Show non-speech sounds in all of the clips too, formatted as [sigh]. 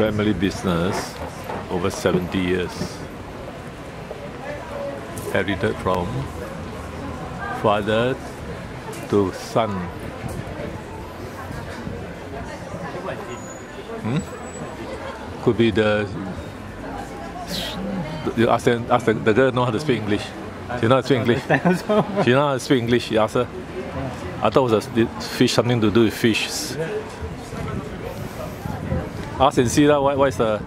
family business over 70 years. Herited from father to son. Hmm? Could be the. You ask, them, ask the, the girl know how to speak English. She know how to speak English. [laughs] She know how to speak English. You ask her. I thought it was a fish, something to do with fish. Ask and see that. What, what is the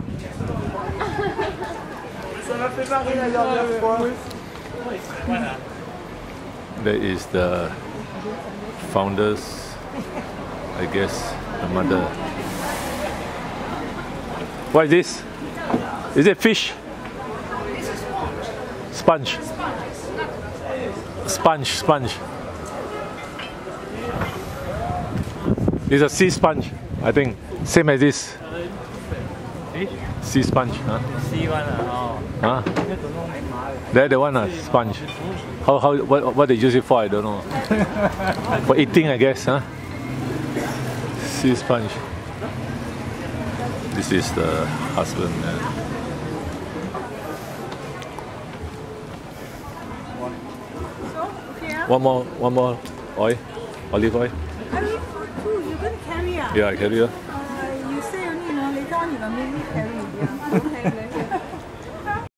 That is the founders, I guess, the mother. What is this? Is it fish? Sponge. Sponge, sponge. It's a sea sponge, I think. Same as this. Sea sponge. Huh? C one ah. Huh? That the one, uh, sponge. How, how, what, what they use it for, I don't know. [laughs] for eating, I guess, huh? Sea sponge. This is the husband. uh, One more, one more oil, olive oil. I mean, food, you going to carry ah? Yeah, I carry you. Uh, you say only, you know, later on you got maybe carry. Have, leh.